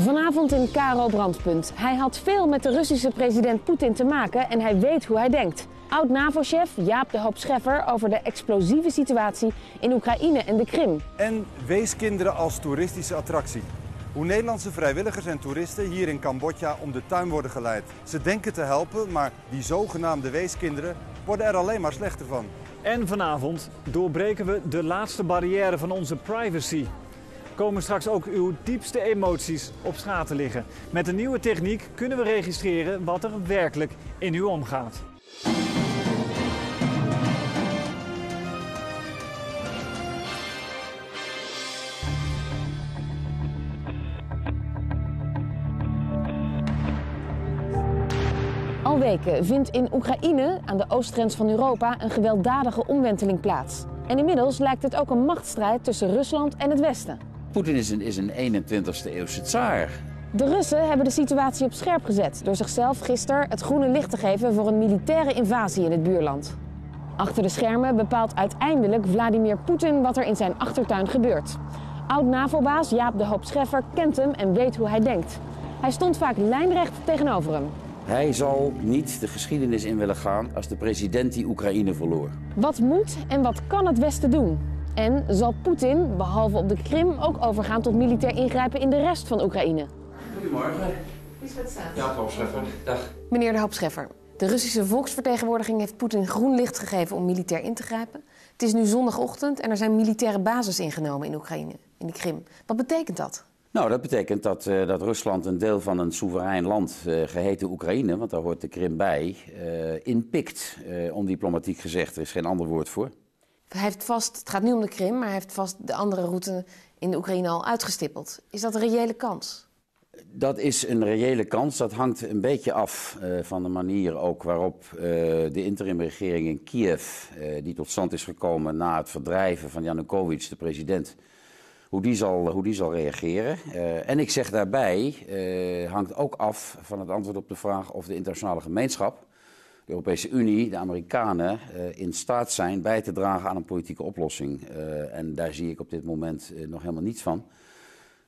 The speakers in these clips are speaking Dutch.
Vanavond in Karo Brandpunt. Hij had veel met de Russische president Poetin te maken en hij weet hoe hij denkt. Oud-NAVO-chef Jaap de Hoop Scheffer over de explosieve situatie in Oekraïne en de Krim. En weeskinderen als toeristische attractie. Hoe Nederlandse vrijwilligers en toeristen hier in Cambodja om de tuin worden geleid. Ze denken te helpen, maar die zogenaamde weeskinderen worden er alleen maar slechter van. En vanavond doorbreken we de laatste barrière van onze privacy. Komen straks ook uw diepste emoties op straat te liggen. Met een nieuwe techniek kunnen we registreren wat er werkelijk in u omgaat. Al weken vindt in Oekraïne, aan de oostgrens van Europa, een gewelddadige omwenteling plaats. En inmiddels lijkt het ook een machtsstrijd tussen Rusland en het Westen. Poetin is een, is een 21ste eeuwse tsaar. De Russen hebben de situatie op scherp gezet door zichzelf gisteren het groene licht te geven voor een militaire invasie in het buurland. Achter de schermen bepaalt uiteindelijk Vladimir Poetin wat er in zijn achtertuin gebeurt. Oud-NAVO-baas Jaap de Hoop Scheffer kent hem en weet hoe hij denkt. Hij stond vaak lijnrecht tegenover hem. Hij zal niet de geschiedenis in willen gaan als de president die Oekraïne verloor. Wat moet en wat kan het Westen doen? En zal Poetin, behalve op de Krim, ook overgaan tot militair ingrijpen in de rest van Oekraïne? Goedemorgen. Ja, Paul Scheffer. Dag. Meneer de Hoop Scheffer, de Russische volksvertegenwoordiging heeft Poetin groen licht gegeven om militair in te grijpen. Het is nu zondagochtend en er zijn militaire bases ingenomen in Oekraïne, in de Krim. Wat betekent dat? Nou, dat betekent dat, uh, dat Rusland een deel van een soeverein land, uh, geheten Oekraïne, want daar hoort de Krim bij, uh, inpikt. ondiplomatiek gezegd, er is geen ander woord voor. Hij heeft vast, het gaat nu om de Krim, maar hij heeft vast de andere route in de Oekraïne al uitgestippeld. Is dat een reële kans? Dat is een reële kans. Dat hangt een beetje af uh, van de manier ook waarop uh, de interimregering in Kiev, uh, die tot stand is gekomen na het verdrijven van Yanukovych, de president, hoe die zal, hoe die zal reageren. en ik zeg daarbij, hangt ook af van het antwoord op de vraag of de internationale gemeenschap, de Europese Unie, de Amerikanen, in staat zijn bij te dragen aan een politieke oplossing. en daar zie ik op dit moment nog helemaal niets van.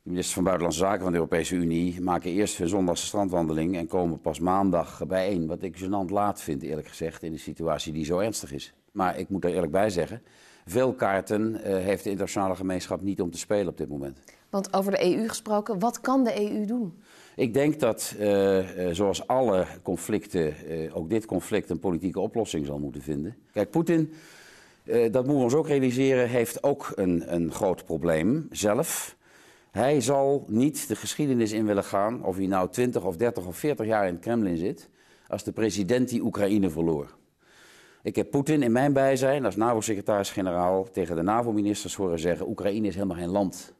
De ministers van Buitenlandse Zaken van de Europese Unie maken eerst hun zondagse strandwandeling en komen pas maandag bijeen. Wat ik gênant laat vind, eerlijk gezegd, in een situatie die zo ernstig is. Maar ik moet er eerlijk bij zeggen, veel kaarten heeft de internationale gemeenschap niet om te spelen op dit moment. Want over de EU gesproken, wat kan de EU doen? Ik denk dat, uh, uh, zoals alle conflicten, ook dit conflict een politieke oplossing zal moeten vinden. Kijk, Poetin, dat moeten we ons ook realiseren, heeft ook een, een groot probleem zelf. Hij zal niet de geschiedenis in willen gaan, of hij nou 20 of 30 of 40 jaar in het Kremlin zit, als de president die Oekraïne verloor. Ik heb Poetin in mijn bijzijn als NAVO-secretaris-generaal tegen de NAVO-ministers horen zeggen: Oekraïne is helemaal geen land.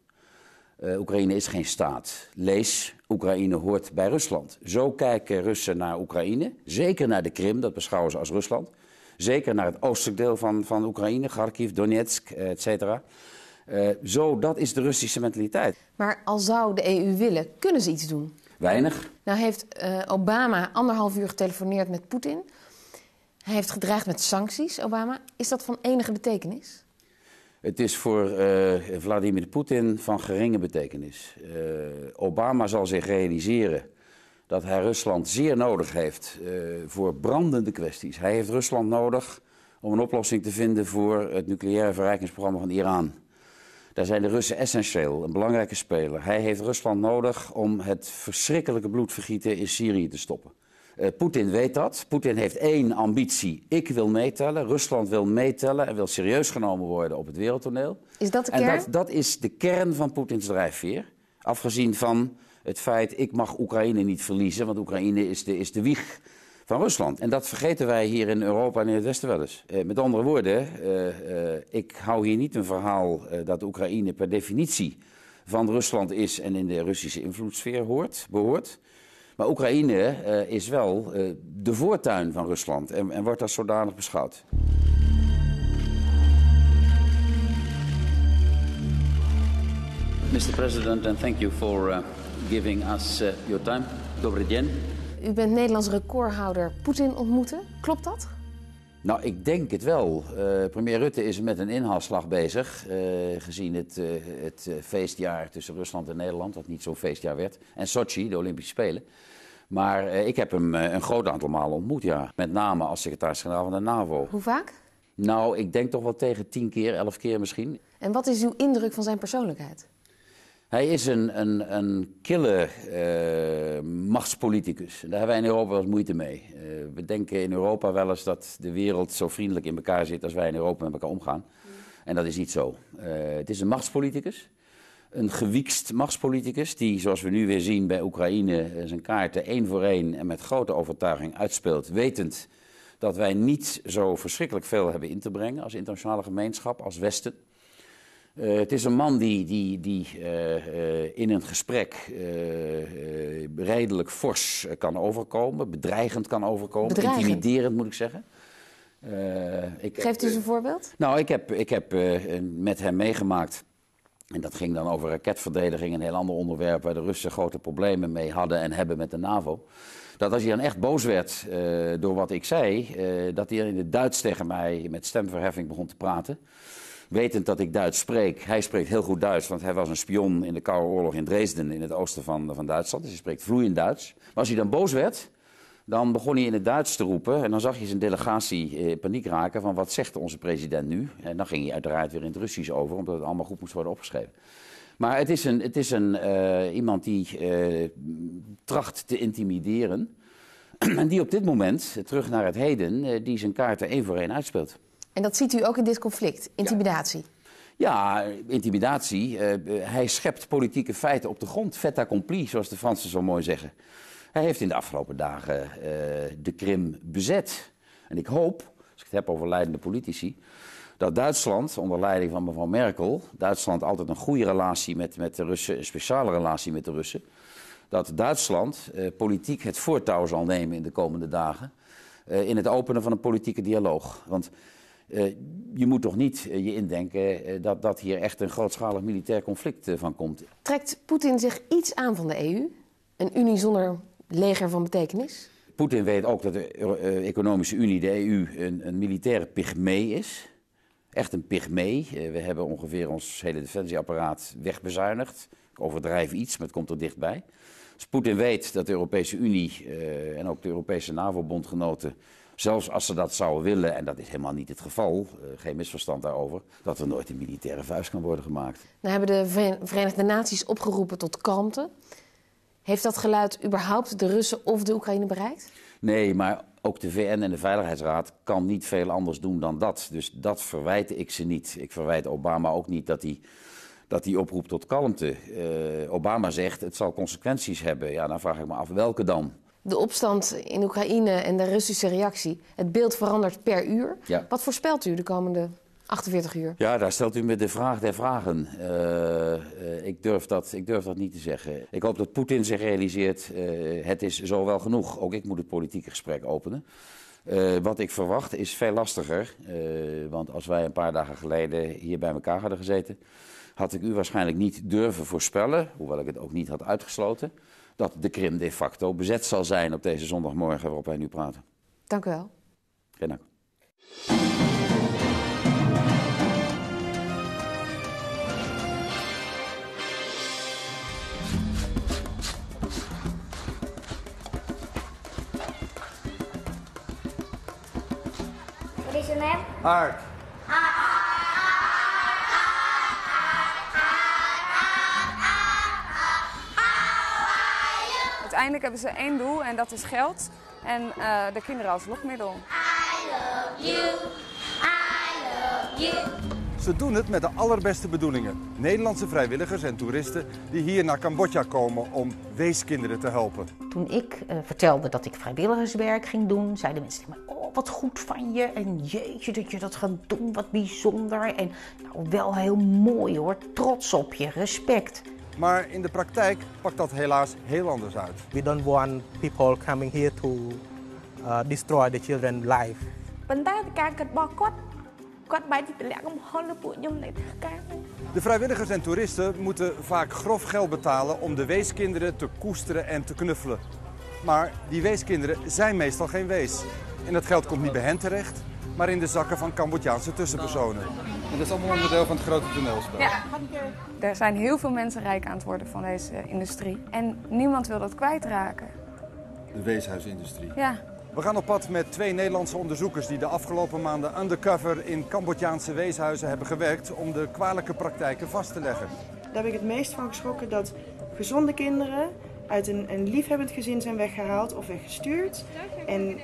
Uh, Oekraïne is geen staat. Lees, Oekraïne hoort bij Rusland. Zo kijken Russen naar Oekraïne, zeker naar de Krim, dat beschouwen ze als Rusland. Zeker naar het oostelijk deel van, van Oekraïne, Kharkiv, Donetsk, et cetera. Uh, zo, dat is de Russische mentaliteit. Maar al zou de EU willen, kunnen ze iets doen? Weinig. Nou heeft uh, Obama anderhalf uur getelefoneerd met Poetin. Hij heeft gedreigd met sancties, Obama. Is dat van enige betekenis? Het is voor uh, Vladimir Poetin van geringe betekenis. Obama zal zich realiseren dat hij Rusland zeer nodig heeft voor brandende kwesties. Hij heeft Rusland nodig om een oplossing te vinden voor het nucleaire verrijkingsprogramma van Iran. Daar zijn de Russen essentieel, een belangrijke speler. Hij heeft Rusland nodig om het verschrikkelijke bloedvergieten in Syrië te stoppen. Uh, Poetin weet dat. Poetin heeft één ambitie. Ik wil meetellen. Rusland wil meetellen en wil serieus genomen worden op het wereldtoneel. Is dat de en kern? dat, dat is de kern van Poetins drijfveer. Afgezien van het feit, ik mag Oekraïne niet verliezen, want Oekraïne is de, is de wieg van Rusland. En dat vergeten wij hier in Europa en in het Westen wel eens. Uh, met andere woorden, uh, ik hou hier niet een verhaal dat Oekraïne per definitie van Rusland is en in de Russische invloedssfeer hoort, behoort. Maar Oekraïne is wel de voortuin van Rusland en, en wordt als zodanig beschouwd. Mr. President, and thank you for giving us your time. Dobry. U bent Nederlands recordhouder Poetin ontmoeten. Klopt dat? Nou, ik denk het wel. Uh, premier Rutte is met een inhaalslag bezig. Uh, gezien het, uh, het feestjaar tussen Rusland en Nederland, wat niet zo'n feestjaar werd. En Sochi, de Olympische Spelen. Maar ik heb hem een groot aantal malen ontmoet, ja. Met name als secretaris-generaal van de NAVO. Hoe vaak? Nou, ik denk toch wel tegen tien keer, elf keer misschien. En wat is uw indruk van zijn persoonlijkheid? Hij is een, een, een kille uh, machtspoliticus. Daar hebben wij in Europa wel eens moeite mee. Uh, we denken in Europa wel eens dat de wereld zo vriendelijk in elkaar zit als wij in Europa met elkaar omgaan. En dat is niet zo. Uh, het is een machtspoliticus. Een gewiekst machtspoliticus die, zoals we nu weer zien bij Oekraïne, zijn kaarten één voor één en met grote overtuiging uitspeelt. Wetend dat wij niet zo verschrikkelijk veel hebben in te brengen als internationale gemeenschap, als Westen. Uh, het is een man die, die, die uh, uh, in een gesprek redelijk fors kan overkomen, bedreigend kan overkomen, bedreigend. intimiderend moet ik zeggen. Ik Geeft u eens een voorbeeld? Nou, ik heb, ik heb met hem meegemaakt. En dat ging dan over raketverdediging, een heel ander onderwerp waar de Russen grote problemen mee hadden en hebben met de NAVO. Dat als hij dan echt boos werd door wat ik zei, dat hij in het Duits tegen mij met stemverheffing begon te praten wetend dat ik Duits spreek. Hij spreekt heel goed Duits, want hij was een spion in de Koude Oorlog in Dresden, in het oosten van, van Duitsland. Dus hij spreekt vloeiend Duits. Maar als hij dan boos werd, dan begon hij in het Duits te roepen. En dan zag je zijn delegatie in paniek raken van wat zegt onze president nu? En dan ging hij uiteraard weer in het Russisch over, omdat het allemaal goed moest worden opgeschreven. Maar het is, een, het is een, uh, iemand die uh, tracht te intimideren. en die op dit moment, terug naar het heden, die zijn kaarten één voor één uitspeelt. En dat ziet u ook in dit conflict, intimidatie? Ja, ja intimidatie. Uh, hij schept politieke feiten op de grond. Fait accompli, zoals de Fransen zo mooi zeggen. Hij heeft in de afgelopen dagen uh, de Krim bezet. En ik hoop, als ik het heb over leidende politici, dat Duitsland, onder leiding van mevrouw Merkel, Duitsland altijd een goede relatie met, met de Russen, een speciale relatie met de Russen, dat Duitsland uh, politiek het voortouw zal nemen in de komende dagen in het openen van een politieke dialoog. Want uh, je moet toch niet uh, je indenken uh, dat, dat hier echt een grootschalig militair conflict van komt. Trekt Poetin zich iets aan van de EU? Een unie zonder leger van betekenis? Poetin weet ook dat de Economische Unie, de EU, een, een militaire pygmee is. Echt een pygmee. we hebben ongeveer ons hele defensieapparaat wegbezuinigd. Ik overdrijf iets, maar het komt er dichtbij. Dus Poetin weet dat de Europese Unie en ook de Europese NAVO-bondgenoten Zelfs als ze dat zouden willen, en dat is helemaal niet het geval, uh, geen misverstand daarover, dat er nooit een militaire vuist kan worden gemaakt. Nou hebben de Verenigde Naties opgeroepen tot kalmte. Heeft dat geluid überhaupt de Russen of de Oekraïne bereikt? Nee, maar ook de VN en de Veiligheidsraad kan niet veel anders doen dan dat. Dus dat verwijt ik ze niet. Ik verwijt Obama ook niet dat hij dat hij oproept tot kalmte. Uh, Obama zegt het zal consequenties hebben. Ja, dan vraag ik me af welke dan de opstand in Oekraïne en de Russische reactie. Het beeld verandert per uur. Ja. Wat voorspelt u de komende 48 uur? Ja, daar stelt u me de vraag der vragen. Uh, uh, ik, durf dat, ik durf dat niet te zeggen. Ik hoop dat Poetin zich realiseert, uh, het is zo wel genoeg. Ook ik moet het politieke gesprek openen. wat ik verwacht is veel lastiger. want als wij een paar dagen geleden hier bij elkaar hadden gezeten... had ik u waarschijnlijk niet durven voorspellen, hoewel ik het ook niet had uitgesloten dat de Krim de facto bezet zal zijn op deze zondagmorgen waarop wij nu praten. Dank u wel. Geen dank. Wat is? Aard. Uiteindelijk hebben ze één doel en dat is geld en uh, de kinderen als lokmiddel. I love you. I love you. Ze doen het met de allerbeste bedoelingen. Nederlandse vrijwilligers en toeristen die hier naar Cambodja komen om weeskinderen te helpen. Toen ik uh, vertelde dat ik vrijwilligerswerk ging doen, zeiden mensen tegen mij: Oh, wat goed van je. En jeetje, dat je dat gaat doen, wat bijzonder. En nou, wel heel mooi hoor, trots op je, respect. Maar in de praktijk pakt dat helaas heel anders uit. We don't want people coming here to uh, destroy the children's life. ប៉ុន្តែការគិតរបស់គាត់គាត់បែរជាទម្លាក់កំហុសលើពួកខ្ញុំនៅធ្វើការ De vrijwilligers en toeristen moeten vaak grof geld betalen om de weeskinderen te koesteren en te knuffelen. Maar die weeskinderen zijn meestal geen wees. En dat geld komt niet bij hen terecht, maar in de zakken van Cambodjaanse tussenpersonen. En dat is allemaal onderdeel van het grote toneelspel. Ja. Er zijn heel veel mensen rijk aan het worden van deze industrie. En niemand wil dat kwijtraken. De weeshuisindustrie. Ja. We gaan op pad met twee Nederlandse onderzoekers die de afgelopen maanden undercover in Cambodjaanse weeshuizen hebben gewerkt om de kwalijke praktijken vast te leggen. Daar heb ik het meest van geschrokken dat gezonde kinderen uit een, een liefhebbend gezin zijn weggehaald of weggestuurd. En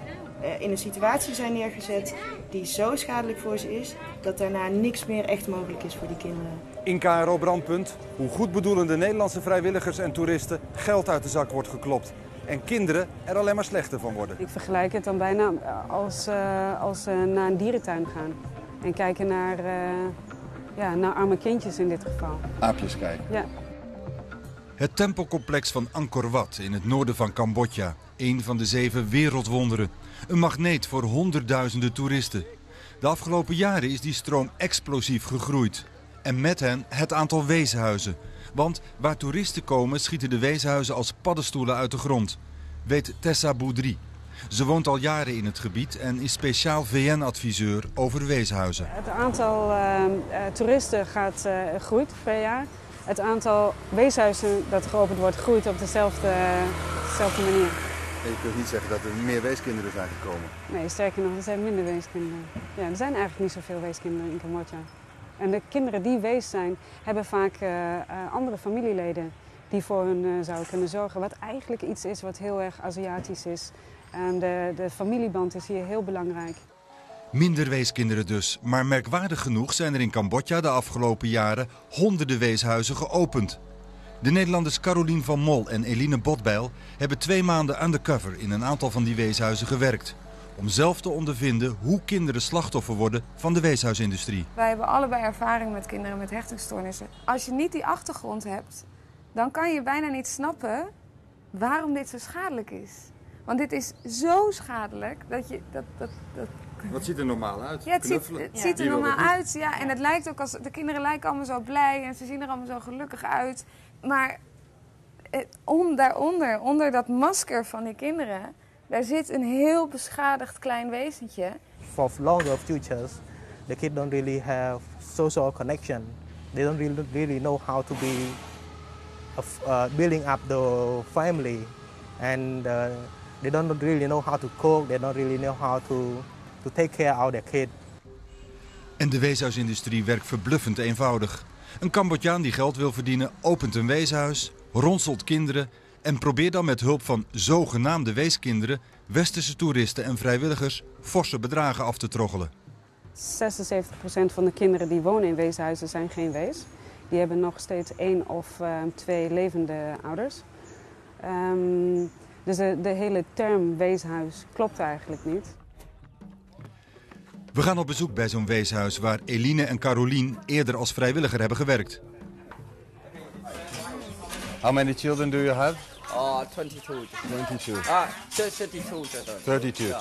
in een situatie zijn neergezet die zo schadelijk voor ze is dat daarna niks meer echt mogelijk is voor die kinderen. In KRO Brandpunt, hoe goedbedoelende Nederlandse vrijwilligers en toeristen geld uit de zak wordt geklopt. En kinderen er alleen maar slechter van worden. Ik vergelijk het dan bijna als, uh, als uh, naar een dierentuin gaan. En kijken naar, uh, ja, naar arme kindjes in dit geval. Aapjes kijken. Ja. Het tempelcomplex van Angkor Wat in het noorden van Cambodja. Een van de zeven wereldwonderen. Een magneet voor honderdduizenden toeristen. De afgelopen jaren is die stroom explosief gegroeid. En met hen het aantal weeshuizen. Want waar toeristen komen schieten de weeshuizen als paddenstoelen uit de grond. Weet Tessa Boudry. Ze woont al jaren in het gebied en is speciaal VN-adviseur over weeshuizen. Het aantal uh, toeristen gaat uh, groeit per jaar. Het aantal weeshuizen dat geopend wordt groeit op dezelfde, dezelfde manier. En je kunt niet zeggen dat er meer weeskinderen zijn gekomen. Nee, sterker nog, er zijn minder weeskinderen. Ja, er zijn eigenlijk niet zoveel weeskinderen in Cambodja. En de kinderen die wees zijn, hebben vaak uh, uh, andere familieleden die voor hun uh, zouden kunnen zorgen. Wat eigenlijk iets is wat heel erg Aziatisch is. En de, de familieband is hier heel belangrijk. Minder weeskinderen dus. Maar merkwaardig genoeg zijn er in Cambodja de afgelopen jaren honderden weeshuizen geopend. De Nederlanders Carolien van Mol en Eline Botbijl hebben twee maanden undercover in een aantal van die weeshuizen gewerkt. Om zelf te ondervinden hoe kinderen slachtoffer worden van de weeshuisindustrie. Wij hebben allebei ervaring met kinderen met hechtingsstoornissen. Als je niet die achtergrond hebt, dan kan je bijna niet snappen waarom dit zo schadelijk is. Want dit is zo schadelijk dat je. Dat, dat, dat... Wat ziet er normaal uit? Ja, het ziet, het ja. ziet er normaal uit. Ja, en het lijkt ook als. De kinderen lijken allemaal zo blij en ze zien er allemaal zo gelukkig uit. Maar on, daaronder, onder dat masker van die kinderen, daar zit een heel beschadigd klein wezentje. For longer futures, the kids don't really have social connection. They don't really, really know how to be uh, building up the family. And uh, they don't really know how to cook. They don't really know how to, to take care of their kid. En de weeshuisindustrie werkt verbluffend eenvoudig. Een Cambodjaan die geld wil verdienen, opent een weeshuis, ronselt kinderen en probeert dan met hulp van zogenaamde weeskinderen westerse toeristen en vrijwilligers forse bedragen af te troggelen. 76% van de kinderen die wonen in weeshuizen zijn geen wees. Die hebben nog steeds één of uh, twee levende ouders. Um, dus de hele term weeshuis klopt eigenlijk niet. We gaan op bezoek bij zo'n weeshuis waar Eline en Carolien eerder als vrijwilliger hebben gewerkt. How many children do you have? Uh, 22. 22. Ah, 32. 32. Yeah.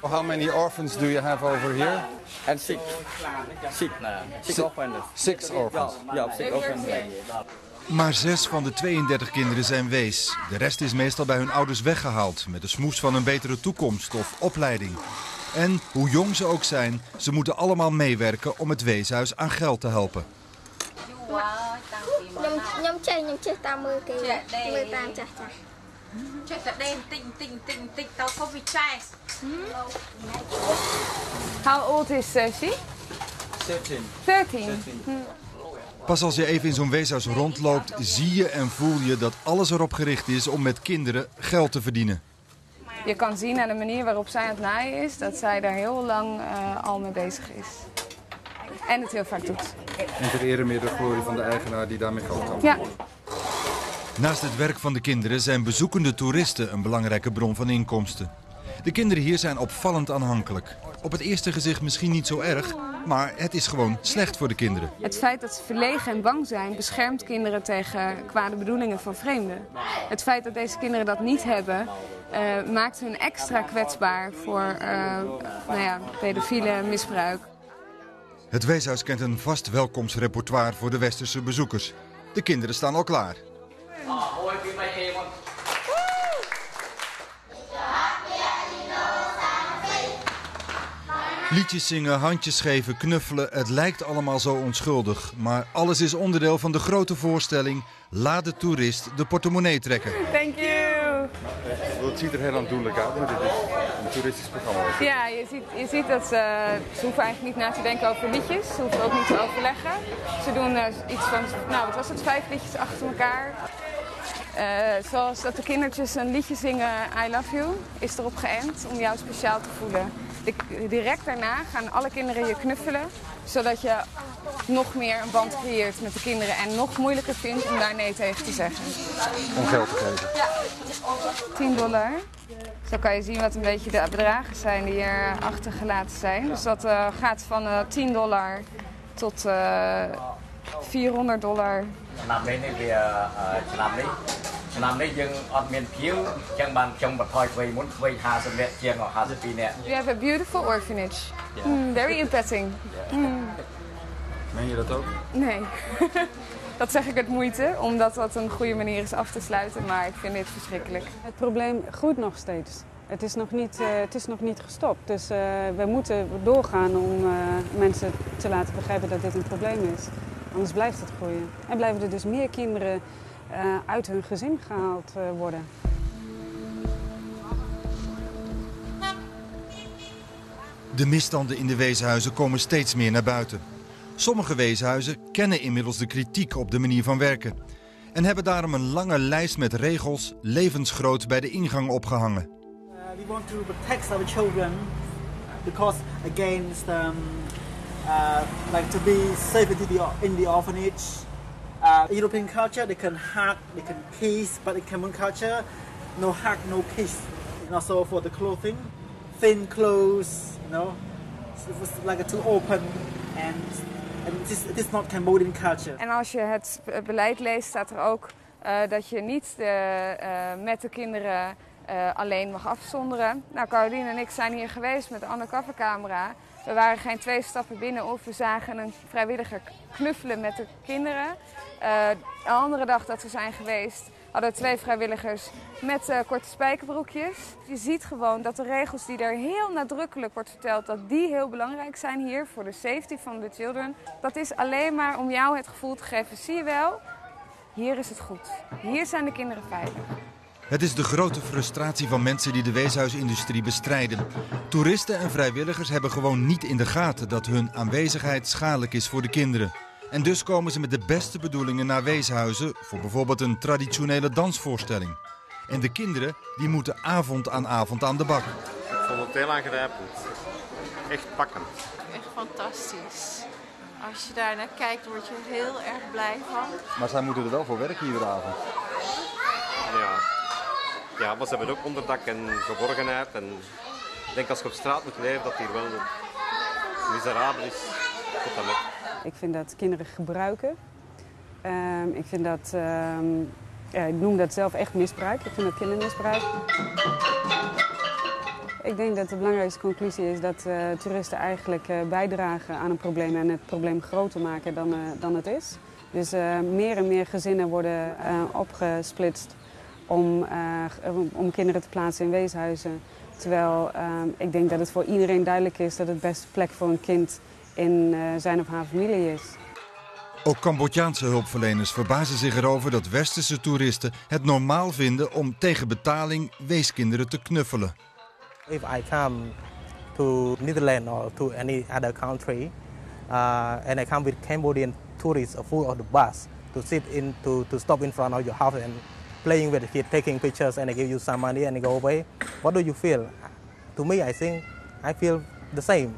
How many orphans do you have over here? And six. Six, six orphans. Six orphans. Ja, six orphans. Maar zes van de 32 kinderen zijn wees. De rest is meestal bij hun ouders weggehaald met de smoes van een betere toekomst of opleiding. En hoe jong ze ook zijn, ze moeten allemaal meewerken om het weeshuis aan geld te helpen. How old is she? 13. 13. Pas als je even in zo'n weeshuis rondloopt, zie je en voel je dat alles erop gericht is om met kinderen geld te verdienen. Je kan zien aan de manier waarop zij aan het naaien is, dat zij daar heel lang uh, al mee bezig is. En het heel vaak doet. En ter ere meer de glorie van de eigenaar die daarmee geld kan. Ja. Naast het werk van de kinderen zijn bezoekende toeristen een belangrijke bron van inkomsten. De kinderen hier zijn opvallend aanhankelijk. Op het eerste gezicht misschien niet zo erg, maar het is gewoon slecht voor de kinderen. Het feit dat ze verlegen en bang zijn beschermt kinderen tegen kwade bedoelingen van vreemden. Het feit dat deze kinderen dat niet hebben, uh, maakt hun extra kwetsbaar voor uh, nou ja, pedofiele misbruik. Het weeshuis kent een vast welkomstrepertoire voor de westerse bezoekers. De kinderen staan al klaar. Liedjes zingen, handjes geven, knuffelen, het lijkt allemaal zo onschuldig. Maar alles is onderdeel van de grote voorstelling Laat de toerist de portemonnee trekken. Thank you. Het ziet er heel aandoenlijk uit, maar dit is een toeristisch programma. Ja, je ziet, je ziet dat ze, ze hoeven eigenlijk niet na te denken over liedjes. Ze hoeven ook niet te overleggen. Ze doen eh, iets van, nou wat was het, vijf liedjes achter elkaar. Eh, zoals dat de kindertjes een liedje zingen I love you, is erop geënt om jou speciaal te voelen. De- direct daarna gaan alle kinderen je knuffelen, zodat je nog meer een band creëert met de kinderen en nog moeilijker vindt om daar nee tegen te zeggen. Om geld te geven. 10 dollar. Zo kan je zien wat een beetje de bedragen zijn die er achtergelaten zijn. Dus dat eh, gaat van eh 10 dollar tot eh 400 dollar. ឆ្នាំនេះនេះវាអឺឆ្នាំនេះឆ្នាំនេះយើងអត់មានភៀវអញ្ចឹងបានខ្ញុំបន្ថយធ្វើមុនធ្វើ50នាក់ជាង52នាក់ We have a beautiful orphanage. Hmm, very impacting. Hmm, Meen je dat ook? nee. dat zeg ik uit moeite, omdat dat een goede manier is af te sluiten. Maar ik vind dit verschrikkelijk. Het probleem groeit nog steeds. Het is nog niet, eh, het is nog niet gestopt. Dus eh, we moeten doorgaan om eh, mensen te laten begrijpen dat dit een probleem is. Anders blijft het groeien. En blijven er dus meer kinderen eh, uit hun gezin gehaald eh, worden. De misstanden in de weeshuizen komen steeds meer naar buiten. Sommige weeshuizen kennen inmiddels de kritiek op de manier van werken. En hebben daarom een lange lijst met regels levensgroot bij de ingang opgehangen. Uh, we want to protect our children because against um, uh, like to be safe in the, in the orphanage. Uh, European culture, they can hug, they can kiss, but in Cameroon culture, no hug, no kiss. And also for the clothing, thin clothes, you know, so it was like too open, and and this, it is not Cambodian culture. En als je het beleid leest, staat er ook eh, dat je niet eh, met de kinderen eh, alleen mag afzonderen. Nou, Caroline en ik zijn hier geweest met de undercover camera. We waren geen twee stappen binnen of we zagen een vrijwilliger knuffelen met de kinderen. Eh, de andere dag dat we zijn geweest, hadden twee vrijwilligers met eh, korte spijkerbroekjes. Je ziet gewoon dat de regels die er heel nadrukkelijk wordt verteld, dat die heel belangrijk zijn hier voor de safety van de children. Dat is alleen maar om jou het gevoel te geven, zie je wel, hier is het goed. Hier zijn de kinderen veilig. Het is de grote frustratie van mensen die de weeshuisindustrie bestrijden. Toeristen en vrijwilligers hebben gewoon niet in de gaten dat hun aanwezigheid schadelijk is voor de kinderen. En dus komen ze met de beste bedoelingen naar weeshuizen voor bijvoorbeeld een traditionele dansvoorstelling. En de kinderen die moeten avond aan avond aan de bak. Ik vond het heel aangrijpend. Echt pakkend. Echt fantastisch. Als je daar naar kijkt, word je er heel erg blij van. Maar zij moeten er wel voor werken iedere avond. Ja. maar ze hebben ook onderdak en geborgenheid. En ik denk als je op straat moet leven, dat hier wel miserabel is. Ik vind dat kinderen gebruiken. Ehm, ik vind dat, ehm, ik noem dat zelf echt misbruik. Ik vind dat kindermisbruik. Ik denk dat de belangrijkste conclusie is dat eh, toeristen eigenlijk eh, bijdragen aan een probleem en het probleem groter maken dan, eh, dan het is. Dus meer en meer gezinnen worden opgesplitst om, eh, om- om kinderen te plaatsen in weeshuizen. Terwijl ehm, ik denk dat het voor iedereen duidelijk is dat het beste plek voor een kind in eh, zijn of haar familie is. Ook Cambodjaanse hulpverleners verbazen zich erover dat westerse toeristen het normaal vinden om tegen betaling weeskinderen te knuffelen. If I come to Netherlands or to any other country, uh, and I come with Cambodian tourists full of the bus to sit in to, to stop in front of your house and playing with the kids, taking pictures, and I give you some money and I go away. What do you feel? To me, I think I feel the same.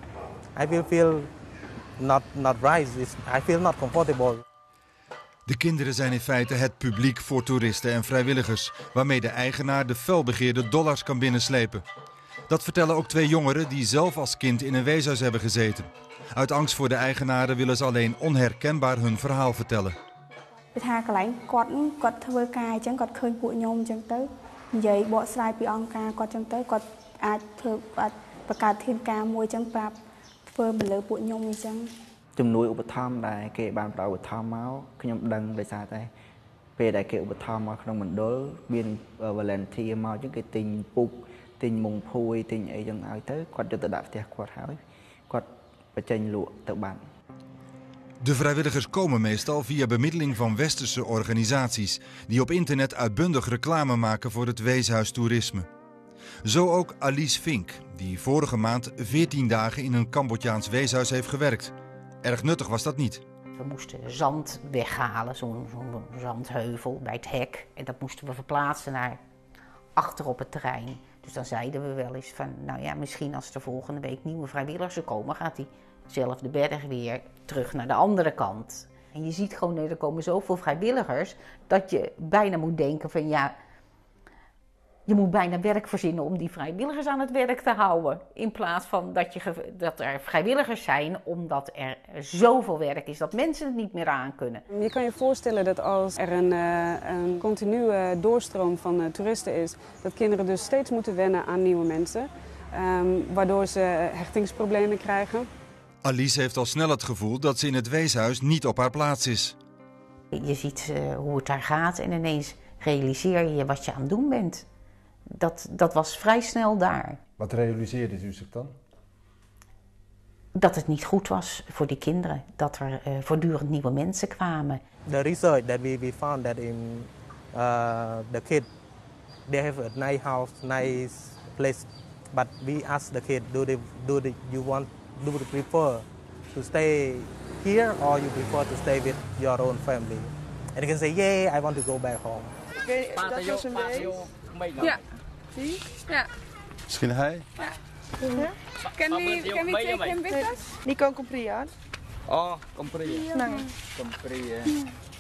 I feel feel not not right. It's, I feel not comfortable. De kinderen zijn in feite het publiek voor toeristen en vrijwilligers, waarmee de eigenaar de felbegeerde dollars kan binnenslepen. Dat vertellen ook twee jongeren die zelf als kind in een weeshuis hebben gezeten. Uit angst voor de eigenaren willen ze alleen onherkenbaar hun verhaal vertellen. គឺថាកន្លែងគាត់ហ្នឹងគាត់ធ្វើការអញ្ចឹងគាត់ឃើញពួកខ្ញុំអញ្ចឹងទៅនិយាយបកស្រាយពីអង្គការគាត់អញ្ចឹងទៅគាត់អាចធ្វើអាចបង្កើតធានការមួយអញ្ចឹងប្រាប់ធ្វើមកលើពួកខ្ញុំអញ្ចឹងជំនួយឧបត្ថម្ភដែលគេបានផ្ដល់ឧបត្ថម្ភមកខ្ញុំដឹងដោយសារតែពេលដែលគេឧបត្ថម្ភមកក្នុងមណ្ឌលមាន volunteer មកអញ្ចឹងគេទិញពូកទិញមុងភួយទិញអីចឹងឲ្យទៅគាត់យកទៅដាក់ផ្ទះគាត់ហើយបញ្ចេញលក់ទៅបាត់ De vrijwilligers komen meestal via bemiddeling van westerse organisaties die op internet uitbundig reclame maken voor het weeshuis toerisme. Zo ook Alice Fink, die vorige maand 14 dagen in een Cambodjaans weeshuis heeft gewerkt. Erg nuttig was dat niet. We moesten zand weghalen, zo'n zandheuvel bij het hek. En dat moesten we verplaatsen naar achter op het terrein. Dus dan zeiden we wel eens van, nou ja, misschien als er volgende week nieuwe vrijwilligers komen, gaat die zelf de berg weer terug naar de andere kant. En je ziet gewoon, er komen zoveel vrijwilligers, dat je bijna moet denken van ja, je moet bijna werk verzinnen om die vrijwilligers aan het werk te houden. In plaats van dat, je, dat er vrijwilligers zijn omdat er zoveel werk is dat mensen het niet meer aan kunnen. Je kan je voorstellen dat als er een, eh, een continue doorstroom van eh, toeristen is, dat kinderen dus steeds moeten wennen aan nieuwe mensen, ehm, waardoor ze hechtingsproblemen krijgen. Alice heeft al snel het gevoel dat ze in het weeshuis niet op haar plaats is. Je ziet eh, hoe het daar gaat en ineens realiseer je wat je aan het doen bent. Dat, dat was vrij snel daar. Wat realiseerde u zich dan? Dat het niet goed was voor die kinderen. Dat er eh, voortdurend nieuwe mensen kwamen. The research that we, we found that in uh, the kid, they have a nice house, nice place, but we ask the kid, do they, do they, you want, do they prefer to stay here or you prefer to stay with your own family? And they can say, yeah, I want to go back home. dat was een beetje. Ja, zie? Ja. Misschien hij? ja. Can we, can we take him with us? Nico Compriaan. Oh, compris. No. Compris, hè.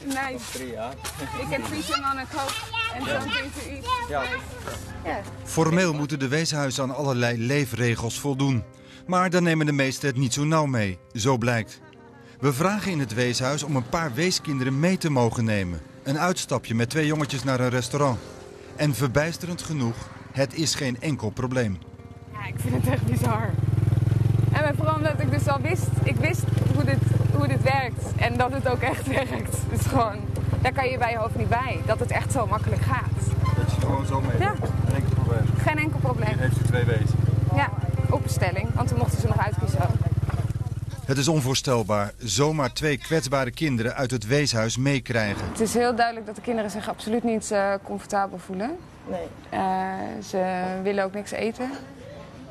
Nice. Compris, ja. We can feed him on a coke and Ja. something to eat. Ja. Ja. Formeel moeten de weeshuizen aan allerlei leefregels voldoen. Maar daar nemen de meesten het niet zo nauw mee, zo blijkt. We vragen in het weeshuis om een paar weeskinderen mee te mogen nemen. Een uitstapje met twee jongetjes naar een restaurant. En verbijsterend genoeg, het is geen enkel probleem. Ja, ik vind het echt bizar. En maar vooral omdat ik dus al wist, ik wist hoe dit, hoe dit werkt. En dat het ook echt werkt. Dus gewoon, daar kan je bij je hoofd niet bij. Dat het echt zo makkelijk gaat. Dat je gewoon zo mee. Ja. Geen enkel probleem. Geen enkel probleem. heeft u twee wezen. Want we mochten ze nog uitkiezen. Het is onvoorstelbaar zomaar twee kwetsbare kinderen uit het weeshuis meekrijgen. Het is heel duidelijk dat de kinderen zich absoluut niet eh, comfortabel voelen. Nee. Eh, ze willen ook niks eten.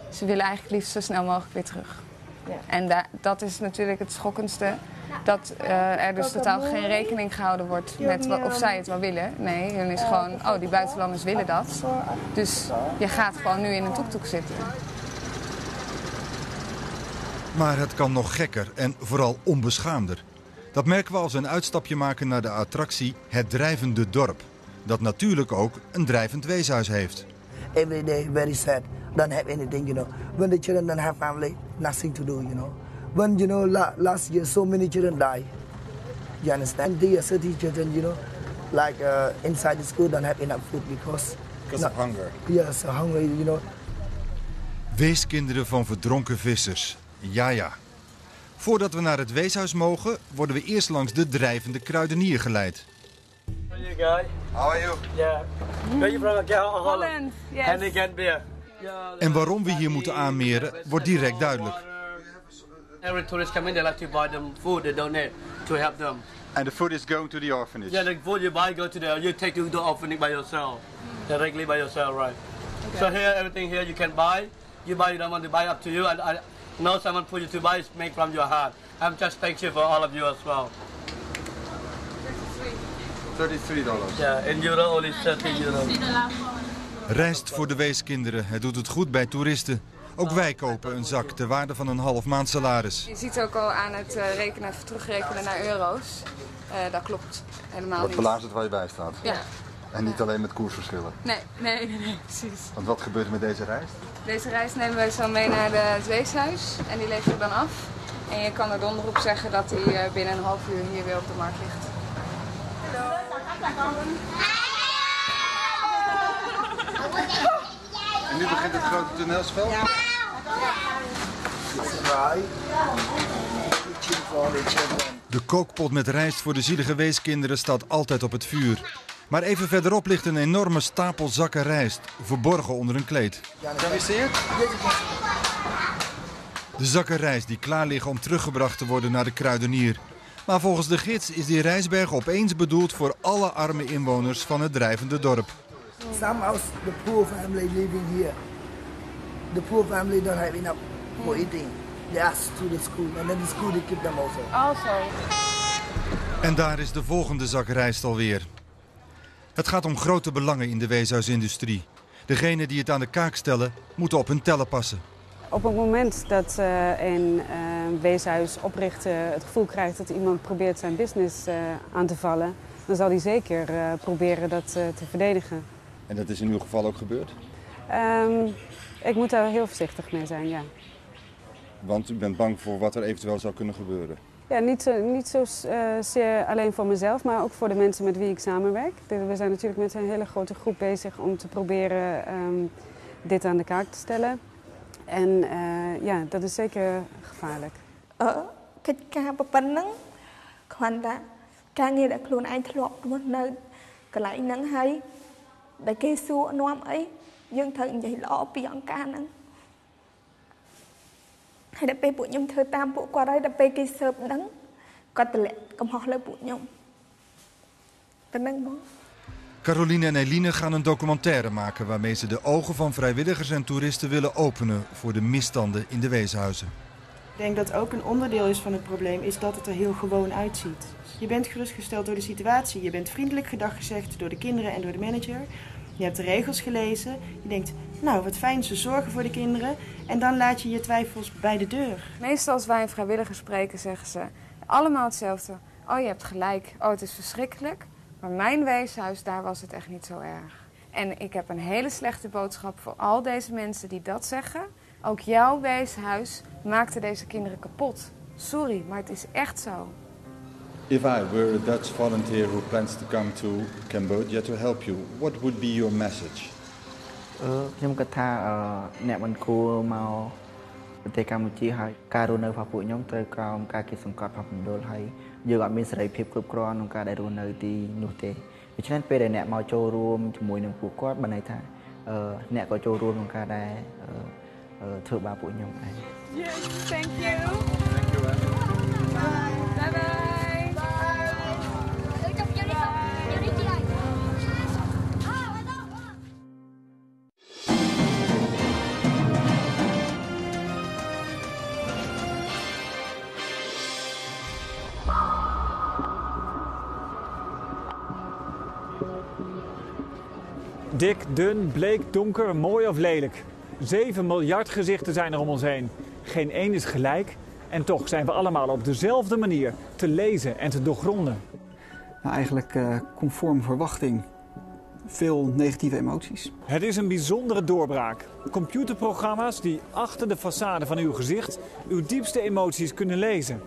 Ze willen eigenlijk liefst zo snel mogelijk weer terug. Ja. En da- dat is natuurlijk het schokkendste. Dat eh, er dus totaal geen rekening gehouden wordt met of zij het wel willen. Nee, dan is gewoon, oh die buitenlanders willen dat. Dus je gaat gewoon nu in een toektoek zitten. Maar het kan nog gekker en vooral onbeschaamder. Dat merken we als we een uitstapje maken naar de attractie Het Drijvende Dorp. Dat natuurlijk ook een drijvend weeshuis heeft. every day very sad don't have anything you know when the children don't have family nothing to do you know when you know la- last year so many children die you understand the city children you know like uh, inside the school don't have enough food because Because of hunger. yes hungry you know Weeskinderen van verdronken vissers. Ja, ja. Voordat we naar het weeshuis mogen, worden we eerst langs de drijvende kruidenier geleid. How are you guys? How are you? Yeah. Where you from? Holland, yes. And again beer. En waarom we hier moeten aanmeren, wordt direct duidelijk. Every tourist come in, they like to buy them food, they donate to help them. And the food is going to the orphanage. Yeah, the food you buy, go to the, you take to the orphanage by yourself. Directly by yourself, right. So here, everything here you can buy. You buy, you don't want to buy, up to you. And I know someone put you to buy, made from your heart. I'm just thankful for all of you as well. 33 dollars. Yeah, in euro, only 30 euro. Rijst voor de weeskinderen. Het doet het goed bij toeristen. Ook wij kopen een zak ter waarde van een half maand salaris. Je ziet ook al aan het eh, rekenen, terugrekenen naar euro's. Eh, dat klopt helemaal niet. het waar je bij staat. Ja. En niet alleen met koersverschillen. Nee, nee, nee, nee, precies. Want wat gebeurt er met deze rijst? Deze reis nemen wij zo mee naar de, het weeshuis en die leveren we dan af. En je kan er donder op zeggen dat die eh, binnen een half uur hier weer op de markt ligt. En nu begint het grote toneelspel? De kookpot met rijst voor de zielige weeskinderen staat altijd op het vuur. Maar even verderop ligt een enorme stapel zakken rijst, verborgen onder een kleed. We? De zakken rijst die klaar liggen om teruggebracht te worden naar de kruidenier. Maar volgens de gids is die rijstberg opeens bedoeld voor alle arme inwoners van het drijvende dorp. Some the poor family living here. The poor family don't have enough for eating. They ask to the school, and then the school they keep them also. Also. En daar is de volgende zak rijst alweer. Het gaat om grote belangen in de weeshuisindustrie. Degenen die het aan de kaak stellen, moeten op hun tellen passen. Op het moment dat eh, een eh, weeshuis oprichter het gevoel krijgt dat iemand probeert zijn business eh, aan te vallen, dan zal hij zeker eh, proberen dat eh, te verdedigen. En dat is in uw geval ook gebeurd? Ehm, ik moet daar heel voorzichtig mee zijn, ja. Want u bent bang voor wat er eventueel zou kunnen gebeuren. Ja, niet, zo, niet zozeer alleen voor mezelf, maar ook voor de mensen met wie ik samenwerk. We zijn natuurlijk met een hele grote groep bezig om te proberen ehm, dit aan de kaak te stellen. En eh, ja, dat is zeker gevaarlijk. អឺកិច្ចការប៉ុណ្ណឹងគ្រាន់តែការងារដែលខ្លួនឯងធ្លាប់រស់នៅកន្លែងហ្នឹងហើយដែលគេសួរនាំអីយើងត្រូវនិយាយល្អពីអង្គការហ្នឹង ហើយដល់ពេលពួកខ្ញុំធ្វើតាមពួកគាត់ហើយដល់ពេលគេសើបដឹងគាត់តម្លាក់កំហុសលើពួកខ្ញុំប៉ុណ្ណឹងបង Caroline en Eline gaan een documentaire maken waarmee ze de ogen van vrijwilligers en toeristen willen openen voor de misstanden in de weeshuizen. Ik denk dat ook een onderdeel is van het probleem is dat het er heel gewoon uitziet. Je bent gerustgesteld door de situatie. Je bent vriendelijk gedag gezegd door de kinderen en door de manager. Je hebt de regels gelezen. Je denkt, nou wat fijn, ze zorgen voor de kinderen. En dan laat je je twijfels bij de deur. Meestal als wij een vrijwilliger spreken, zeggen ze allemaal hetzelfde. Oh, je hebt gelijk. Oh, het is verschrikkelijk. Maar mijn weeshuis, daar was het echt niet zo erg. En ik heb een hele slechte boodschap voor al deze mensen die dat zeggen. Ook jouw weeshuis maakte deze kinderen kapot. Sorry, maar het is echt zo. If I were a Dutch volunteer who plans to come to Cambodia to help you, what would be your message? អឺខ្ញុំគិតថាអឺអ្នកមិនគួរមកប្រទេសកម្ពុជាហើយការរស់នៅរបស់ពួកខ្ញុំត្រូវក្រោមការគិតសង្កត់របស់មណ្ឌលហើយយើងអត់មានសេរីភាពគ្រប់គ្រាន់ក្នុងការដែលរស់នៅទីនោះទេដូច្នេះពេលដែលអ្នកមកចូលរួមជាមួយនឹងពួកគាត់បានន័យថាអឺអ្នកក៏ចូលរួមក្នុងការដែលអឺអឺធ្វើបាបពួកខ្ញុំដែរ Yes, thank you. Thank you. Bye Dik, dun, bleek, donker, mooi of lelijk. 7 miljard gezichten zijn er om ons heen. Geen één is gelijk. En toch zijn we allemaal op dezelfde manier te lezen en te doorgronden. Nou, eigenlijk eh, conform verwachting. Veel negatieve emoties. Het is een bijzondere doorbraak. Computerprogramma's die achter de façade van uw gezicht uw diepste emoties kunnen lezen.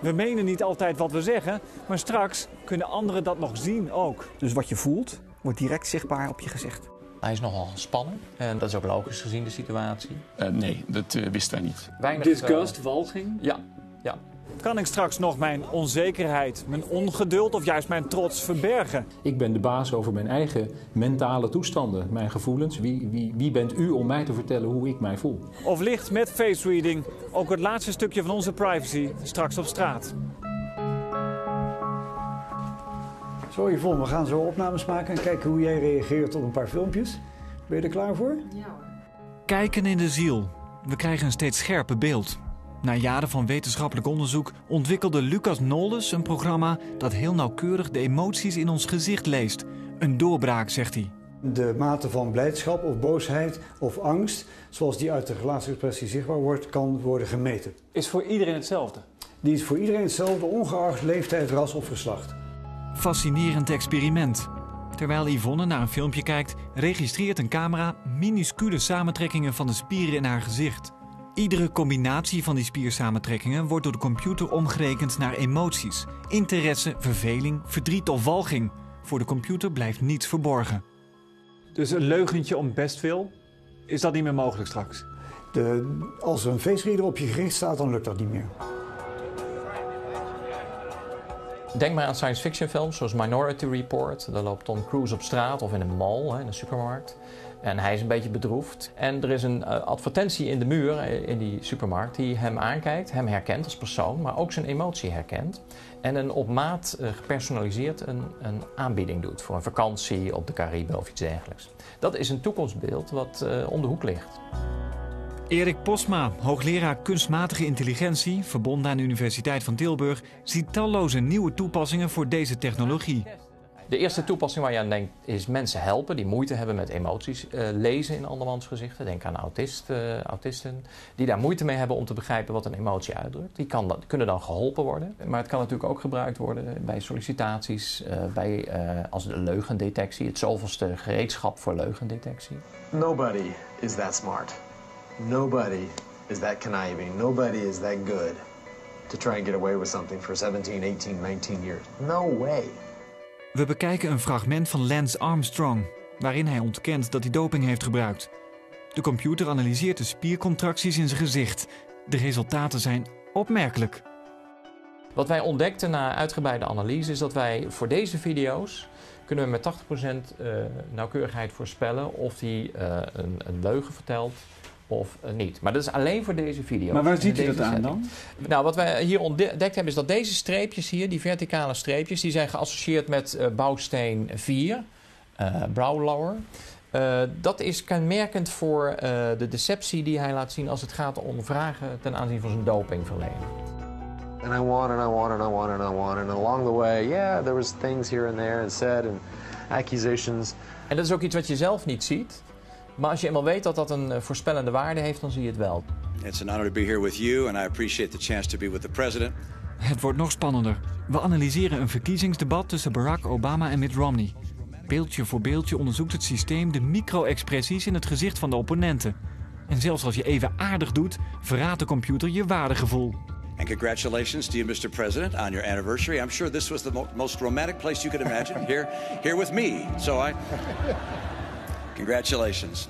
We menen niet altijd wat we zeggen, maar straks kunnen anderen dat nog zien ook. Dus wat je voelt, wordt direct zichtbaar op je gezicht. Hij is nogal spannend en dat is ook logisch gezien de situatie. Eh, nee, dat eh, wisten wij niet. Weinig, Disgust, eh, walging? Ja, ja. Kan ik straks nog mijn onzekerheid, mijn ongeduld of juist mijn trots verbergen? Ik ben de baas over mijn eigen mentale toestanden, mijn gevoelens. Wie, wie, wie bent u om mij te vertellen hoe ik mij voel? Of ligt met face reading ook het laatste stukje van onze privacy straks op straat? Zo Yvonne, we gaan zo opnames maken en kijken hoe jij reageert op een paar filmpjes. Ben je er klaar voor? Kijken in de ziel. We krijgen een steeds scherper beeld. Na jaren van wetenschappelijk onderzoek ontwikkelde Lucas Nolles een programma dat heel nauwkeurig de emoties in ons gezicht leest. Een doorbraak, zegt hij. De mate van blijdschap of boosheid of angst, zoals die uit de gelaatexpressie zichtbaar wordt, kan worden gemeten. Is voor iedereen hetzelfde? Die is voor iedereen hetzelfde, ongeacht leeftijd, ras of geslacht. Fascinerend experiment. Terwijl Yvonne naar een filmpje kijkt, registreert een camera minuscule samentrekkingen van de spieren in haar gezicht. Iedere combinatie van die spiersamentrekkingen wordt door de computer omgerekend naar emoties. Interesse, verveling, verdriet of walging. Voor de computer blijft niets verborgen. Dus een leugentje om best veel, is dat niet meer mogelijk straks? De, als er een face reader op je gericht staat, dan lukt dat niet meer. Denk maar aan science fiction films zoals Minority Report. Daar loopt Tom Cruise op straat of in een mall, in een supermarkt. En hij is een beetje bedroefd. En er is een uh, advertentie in de muur eh, in die supermarkt die hem aankijkt, hem herkent als persoon, maar ook zijn emotie herkent. En een op maat uh, gepersonaliseerd een, een, aanbieding doet voor een vakantie op de Cariben of iets dergelijks. Dat is een toekomstbeeld wat om de hoek ligt. Erik Posma, hoogleraar kunstmatige intelligentie, verbonden aan de Universiteit van Tilburg, ziet talloze nieuwe toepassingen voor deze technologie. De eerste toepassing waar je aan denkt is mensen helpen die moeite hebben met emoties uh, lezen in andermans gezichten. Denk aan autist, uh, autisten die daar moeite mee hebben om te begrijpen wat een emotie uitdrukt. Die kan, kunnen dan geholpen worden. Maar het kan natuurlijk ook gebruikt worden bij sollicitaties, uh, bij, als de leugendetectie, het zoveelste gereedschap voor leugendetectie. Nobody is that smart. Nobody is that conniving. Nobody is that good to try and get away with something for 17, 18, 19 years. No way. We bekijken een fragment van Lance Armstrong, waarin hij ontkent dat hij doping heeft gebruikt. De computer analyseert de spiercontracties in zijn gezicht. De resultaten zijn opmerkelijk. Wat wij ontdekten na uitgebreide analyse is dat wij voor deze video's kunnen we met 80% uh, nauwkeurigheid voorspellen of hij een, een leugen vertelt of niet. Maar dat is alleen voor deze video. Maar waar ziet u dat aan dan? Nou, wat wij hier ontdekt hebben is dat deze streepjes hier, die verticale streepjes, die zijn geassocieerd met uh, bouwsteen 4, uh, Brouwlauer. dat is kenmerkend voor de deceptie die hij laat zien als het gaat om vragen ten aanzien van zijn dopingverlening. And I won and I won and I won and I won and along the way, yeah, there was things here and there and said and accusations. En dat is ook iets wat je zelf niet ziet. Maar als je eenmaal weet dat dat een voorspellende waarde heeft, dan zie je het wel. It's an honor to be here with you and I appreciate the chance to be with the president. Het wordt nog spannender. We analyseren een verkiezingsdebat tussen Barack Obama en Mitt Romney. Beeldje voor beeldje onderzoekt het systeem de micro-expressies in het gezicht van de opponenten. En zelfs als je even aardig doet, verraadt de computer je waardegevoel. And congratulations to you, Mr. President, on your anniversary. I'm sure this was the mo most romantic place you could imagine. here, here with me. So I. Congratulations.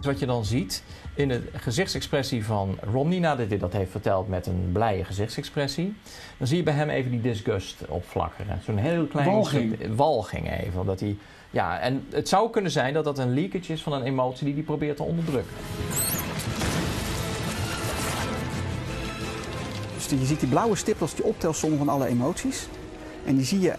Wat je dan ziet in de gezichtsexpressie van Romney, nadat hij dat heeft verteld met een blije gezichtsexpressie, dan zie je bij hem even die disgust opvlakkeren. Zo'n heel klein walging. walging even. Dat hij, ja, en het zou kunnen zijn dat dat een leakage is van een emotie die hij probeert te onderdrukken. Dus je ziet die blauwe stip als die optelsom van alle emoties. En die zie je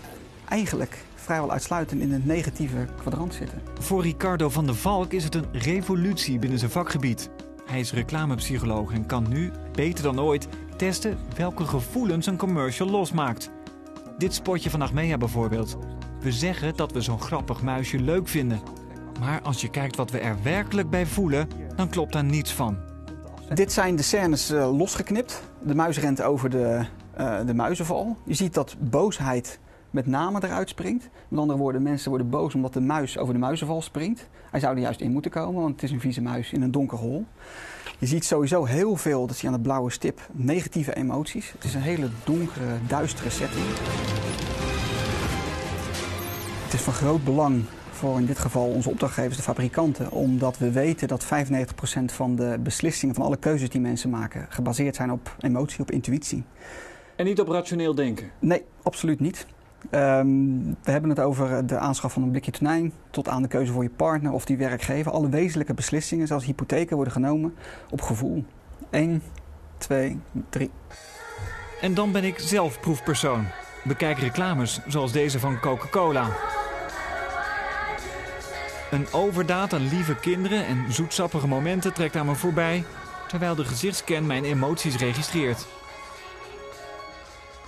eigenlijk vrijwel uitsluitend in het negatieve kwadrant zitten. Voor Ricardo van der Valk is het een revolutie binnen zijn vakgebied. Hij is reclamepsycholoog en kan nu, beter dan ooit, testen welke gevoelens een commercial losmaakt. Dit spotje van Achmea bijvoorbeeld. We zeggen dat we zo'n grappig muisje leuk vinden. Maar als je kijkt wat we er werkelijk bij voelen, dan klopt daar niets van. Dit zijn de scènes uh, losgeknipt. De muis rent over de, uh, de muizenval. Je ziet dat boosheid met name eruit springt. Met andere woorden, mensen worden boos omdat de muis over de muizenval springt. Hij zou er juist in moeten komen, want het is een vieze muis in een donker hol. Je ziet sowieso heel veel, dat zie je aan de blauwe stip, negatieve emoties. Het is een hele donkere, duistere setting. Het is van groot belang voor in dit geval onze opdrachtgevers, de fabrikanten, omdat we weten dat 95% van de beslissingen, van alle keuzes die mensen maken, gebaseerd zijn op emotie, op intuïtie. En niet op rationeel denken? Nee, absoluut niet. Um, we hebben het over de aanschaf van een blikje tonijn tot aan de keuze voor je partner of die werkgever. Alle wezenlijke beslissingen, zoals hypotheken, worden genomen op gevoel. 1, 2, 3. En dan ben ik zelf proefpersoon. Bekijk reclames zoals deze van Coca-Cola. Een overdaad aan lieve kinderen en zoetsappige momenten trekt aan me voorbij, terwijl de gezichtscan mijn emoties registreert.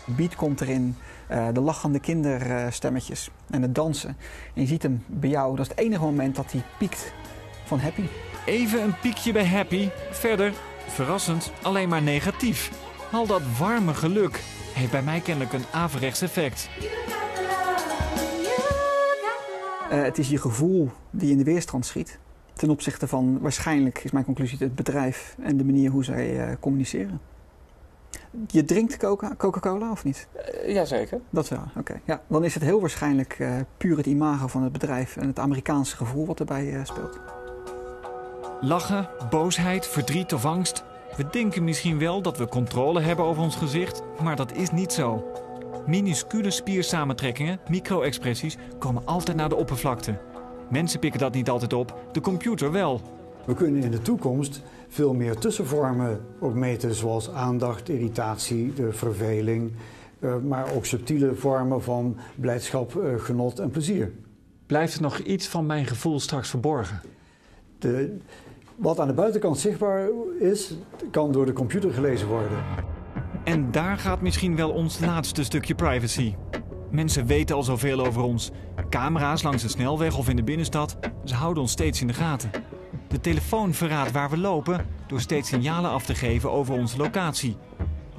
Beat komt erin, uh, de lachende kinderstemmetjes en het dansen. En je ziet hem bij jou, dat is het enige moment dat hij piekt van happy. Even een piekje bij happy, verder, verrassend, alleen maar negatief. Al dat warme geluk heeft bij mij kennelijk een averechts effect. Uh, het is je gevoel die in de weerstand schiet. Ten opzichte van, waarschijnlijk is mijn conclusie, het bedrijf en de manier hoe zij uh, communiceren. Je drinkt Coca-Cola of niet? Uh, Jazeker. Dat wel, oké. Okay. Ja, dan is het heel waarschijnlijk uh, puur het imago van het bedrijf en het Amerikaanse gevoel wat erbij uh, speelt. Lachen, boosheid, verdriet of angst. We denken misschien wel dat we controle hebben over ons gezicht, maar dat is niet zo. Minuscule spiersamentrekkingen, micro-expressies, komen altijd naar de oppervlakte. Mensen pikken dat niet altijd op, de computer wel. We kunnen in de toekomst veel meer tussenvormen ook meten, zoals aandacht, irritatie, de verveling, uh, maar ook subtiele vormen van blijdschap, uh, genot en plezier. Blijft er nog iets van mijn gevoel straks verborgen? De, wat aan de buitenkant zichtbaar is, kan door de computer gelezen worden. En daar gaat misschien wel ons laatste stukje privacy. Mensen weten al zoveel over ons. Camera's langs de snelweg of in de binnenstad, ze houden ons steeds in de gaten. De telefoon verraadt waar we lopen door steeds signalen af te geven over onze locatie.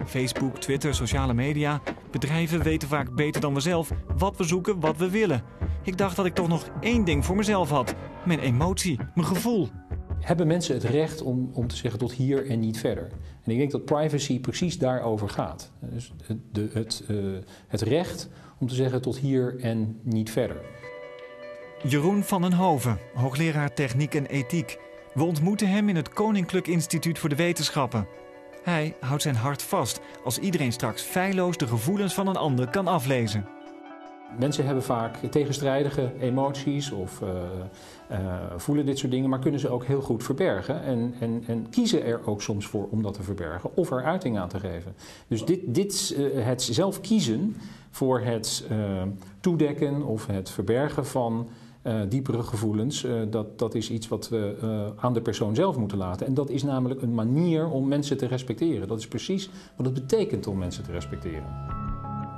Facebook, Twitter, sociale media. Bedrijven weten vaak beter dan we zelf wat we zoeken, wat we willen. Ik dacht dat ik toch nog één ding voor mezelf had: mijn emotie, mijn gevoel. Hebben mensen het recht om, om te zeggen tot hier en niet verder? En ik denk dat privacy precies daarover gaat. Dus het, de, het, uh, het recht om te zeggen tot hier en niet verder. Jeroen van den Hoven, hoogleraar techniek en ethiek. We ontmoeten hem in het Koninklijk Instituut voor de Wetenschappen. Hij houdt zijn hart vast als iedereen straks feilloos de gevoelens van een ander kan aflezen. Mensen hebben vaak tegenstrijdige emoties of uh, uh, voelen dit soort dingen, maar kunnen ze ook heel goed verbergen. En, en, en, kiezen er ook soms voor om dat te verbergen of er uiting aan te geven. Dus dit, dit uh, het zelf kiezen voor het toedekken of het verbergen van diepere gevoelens, dat, dat is iets wat we aan de persoon zelf moeten laten. En dat is namelijk een manier om mensen te respecteren. Dat is precies wat het betekent om mensen te respecteren.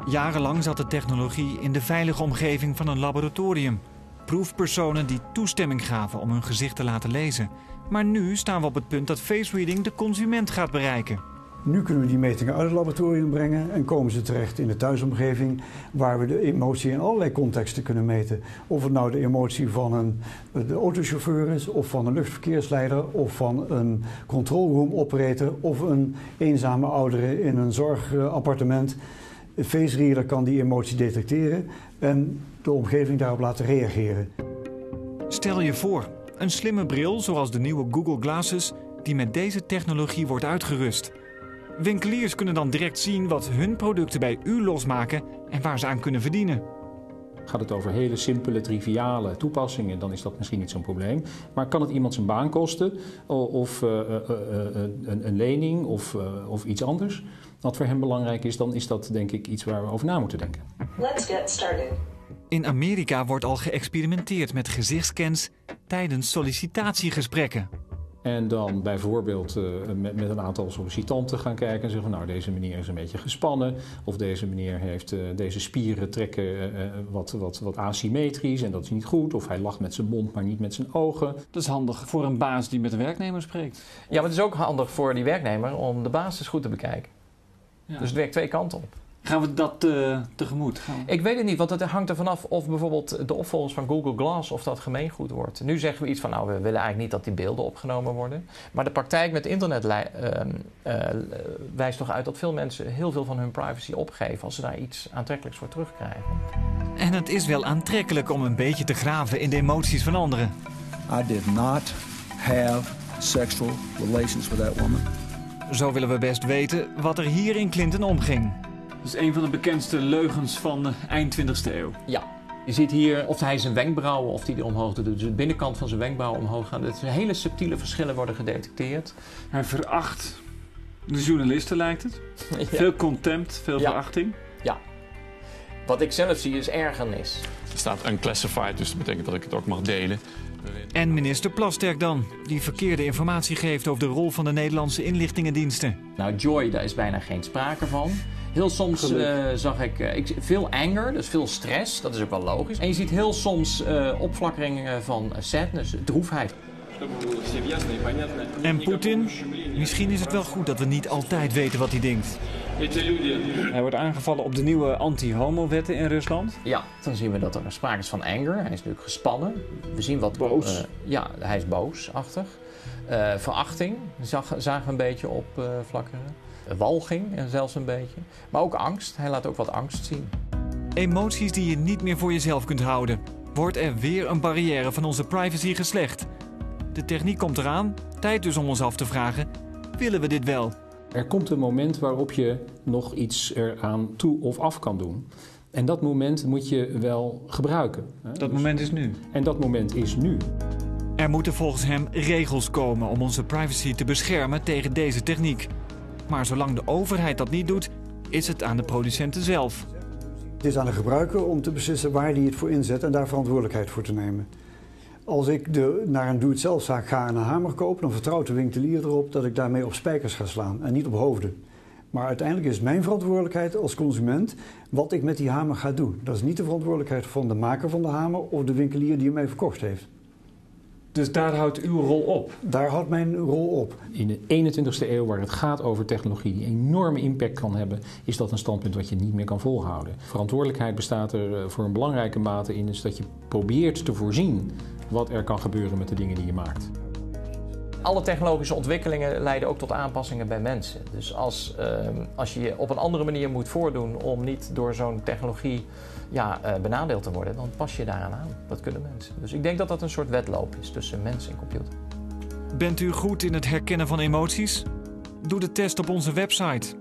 Jarenlang zat de technologie in de veilige omgeving van een laboratorium. Proefpersonen die toestemming gaven om hun gezicht te laten lezen. Maar nu staan we op het punt dat face reading de consument gaat bereiken. Nu kunnen we die metingen uit het laboratorium brengen en komen ze terecht in de thuisomgeving, waar we de emotie in allerlei contexten kunnen meten. Of het nou de emotie van een de autochauffeur is, of van een luchtverkeersleider, of van een control operator, of een eenzame oudere in een zorgappartement. Face reader kan die emotie detecteren en de omgeving daarop laten reageren. Stel je voor, een slimme bril zoals de nieuwe Google Glasses die met deze technologie wordt uitgerust. Winkeliers kunnen dan direct zien wat hun producten bij u losmaken en waar ze aan kunnen verdienen. Gaat het over hele simpele, triviale toepassingen, dan is dat misschien niet zo'n probleem. Maar kan het iemand zijn baan kosten, of uh, uh, uh, een, een, lening, of, of iets anders? Wat voor hem belangrijk is, dan is dat denk ik iets waar we over na moeten denken. Let's get started. In Amerika wordt al geëxperimenteerd met gezichtscans tijdens sollicitatiegesprekken. En dan bijvoorbeeld uh, met, met, een aantal sollicitanten gaan kijken en zeggen: Nou, deze meneer is een beetje gespannen. Of deze meneer heeft uh, deze spieren trekken uh, wat, wat, wat asymmetrisch en dat is niet goed. Of hij lacht met zijn mond, maar niet met zijn ogen. Dat is handig voor een baas die met de werknemer spreekt. Ja, maar het is ook handig voor die werknemer om de basis goed te bekijken. Ja. Dus het werkt twee kanten op. Gaan we dat uh, tegemoet? Gaan Ik weet het niet, want het hangt er vanaf of bijvoorbeeld de opvolgers van Google Glass of dat gemeengoed wordt. Nu zeggen we iets van, nou, we willen eigenlijk niet dat die beelden opgenomen worden. Maar de praktijk met internet uh, uh, wijst toch uit dat veel mensen heel veel van hun privacy opgeven als ze daar iets aantrekkelijks voor terugkrijgen. En het is wel aantrekkelijk om een beetje te graven in de emoties van anderen. I did not have sexual relations with that woman. Zo willen we best weten wat er hier in Clinton omging. Dat is een van de bekendste leugens van de eind 20e eeuw. Ja. Je ziet hier of hij zijn wenkbrauwen of die, omhoog doet. Dus de binnenkant van zijn wenkbrauwen omhoog gaan. Dat hele subtiele verschillen worden gedetecteerd. Hij veracht de journalisten, lijkt het. Veel contempt, veel ja. verachting. Ja. Wat ik zelf zie is ergernis. Er staat unclassified, dus dat betekent dat ik het ook mag delen. En minister Plasterk dan, die verkeerde informatie geeft over de rol van de Nederlandse inlichtingendiensten. Nou, Joy, daar is bijna geen sprake van. Heel soms uh, zag ik, uh, ik, veel anger, dus veel stress, dat is ook wel logisch. En je ziet heel soms uh, opflakkeringen van sadness, droefheid. En Poetin? Misschien is het wel goed dat we niet altijd weten wat hij denkt. Hij wordt aangevallen op de nieuwe anti-homo-wetten in Rusland. Ja, dan zien we dat er sprake is van anger. Hij is natuurlijk gespannen. We zien wat... Boos. Uh, ja, hij is boosachtig. Uh, verachting zag, zagen we een beetje opflakkeren. Uh, Walging zelfs een beetje. Maar ook angst. Hij laat ook wat angst zien. Emoties die je niet meer voor jezelf kunt houden. Wordt er weer een barrière van onze privacy geslecht? De techniek komt eraan. Tijd dus om ons af te vragen: willen we dit wel? Er komt een moment waarop je nog iets eraan toe of af kan doen. En dat moment moet je wel gebruiken. hè. Dat Dus- moment is nu. En dat moment is nu. Er moeten volgens hem regels komen om onze privacy te beschermen tegen deze techniek. Maar zolang de overheid dat niet doet, is het aan de producenten zelf. Het is aan de gebruiker om te beslissen waar hij het voor inzet en daar verantwoordelijkheid voor te nemen. Als ik de, naar een doe-het-zelfzaak ga en een hamer koop, dan vertrouwt de winkelier erop dat ik daarmee op spijkers ga slaan en niet op hoofden. Maar uiteindelijk is mijn verantwoordelijkheid als consument wat ik met die hamer ga doen. Dat is niet de verantwoordelijkheid van de maker van de hamer of de winkelier die hem mij verkocht heeft. Dus daar houdt uw rol op? Daar houdt mijn rol op. In de 21ste eeuw, waar het gaat over technologie die enorme impact kan hebben, is dat een standpunt wat je niet meer kan volhouden. Verantwoordelijkheid bestaat er eh, voor een belangrijke mate in, is dat je probeert te voorzien wat er kan gebeuren met de dingen die je maakt. Alle technologische ontwikkelingen leiden ook tot aanpassingen bij mensen. Dus als, ehm, als je je op een andere manier moet voordoen om niet door zo'n technologie ja, eh, benadeeld te worden, dan pas je daaraan aan. Dat kunnen mensen. Dus ik denk dat dat een soort wedloop is tussen mens en computer. Bent u goed in het herkennen van emoties? Doe de test op onze website.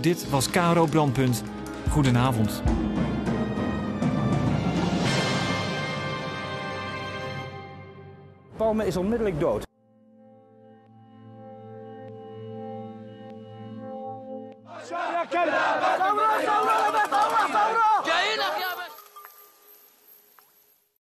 Dit was Caro Brandpunt. Goedenavond. Palme is onmiddellijk dood.